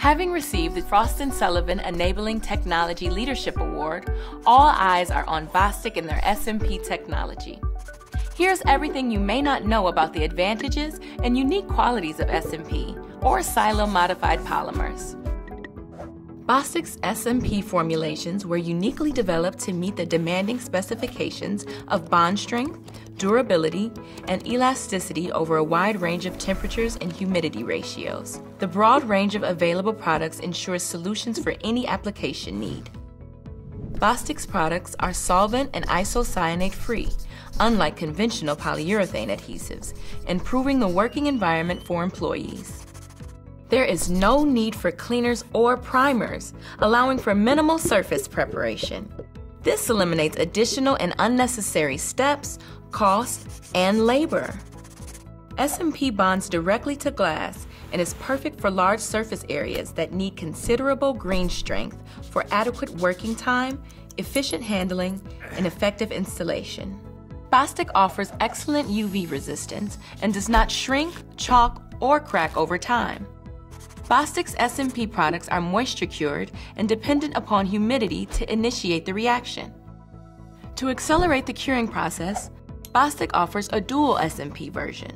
Having received the Frost & Sullivan Enabling Technology Leadership Award, all eyes are on Bostik and their SMP technology. Here's everything you may not know about the advantages and unique qualities of SMP, or silyl-modified polymers. Bostik's SMP formulations were uniquely developed to meet the demanding specifications of bond strength, durability, and elasticity over a wide range of temperatures and humidity ratios. The broad range of available products ensures solutions for any application need. Bostik's products are solvent and isocyanate free, unlike conventional polyurethane adhesives, improving the working environment for employees. There is no need for cleaners or primers, allowing for minimal surface preparation. This eliminates additional and unnecessary steps, cost, and labor. SMP bonds directly to glass and is perfect for large surface areas that need considerable green strength for adequate working time, efficient handling, and effective installation. Bostik offers excellent UV resistance and does not shrink, chalk, or crack over time. Bostik's SMP products are moisture cured and dependent upon humidity to initiate the reaction. To accelerate the curing process, Bostik offers a dual SMP version.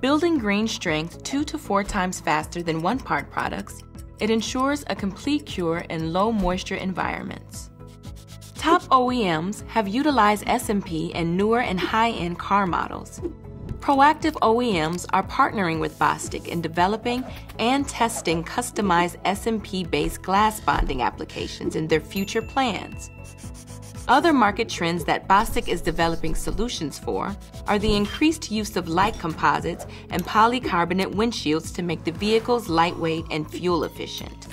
Building green strength two to four times faster than one part products, it ensures a complete cure in low moisture environments. Top OEMs have utilized SMP in newer and high end car models. Proactive OEMs are partnering with Bostik in developing and testing customized SMP based glass bonding applications in their future plans. Other market trends that Bostik is developing solutions for are the increased use of light composites and polycarbonate windshields to make the vehicles lightweight and fuel efficient.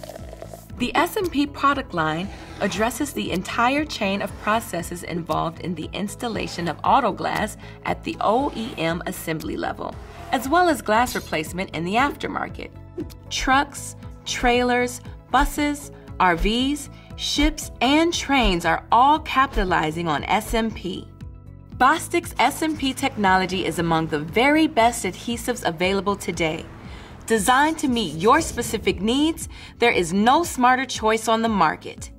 The SMP product line addresses the entire chain of processes involved in the installation of auto glass at the OEM assembly level, as well as glass replacement in the aftermarket. Trucks, trailers, buses, RVs, ships, and trains are all capitalizing on SMP. Bostik's SMP technology is among the very best adhesives available today. Designed to meet your specific needs, there is no smarter choice on the market.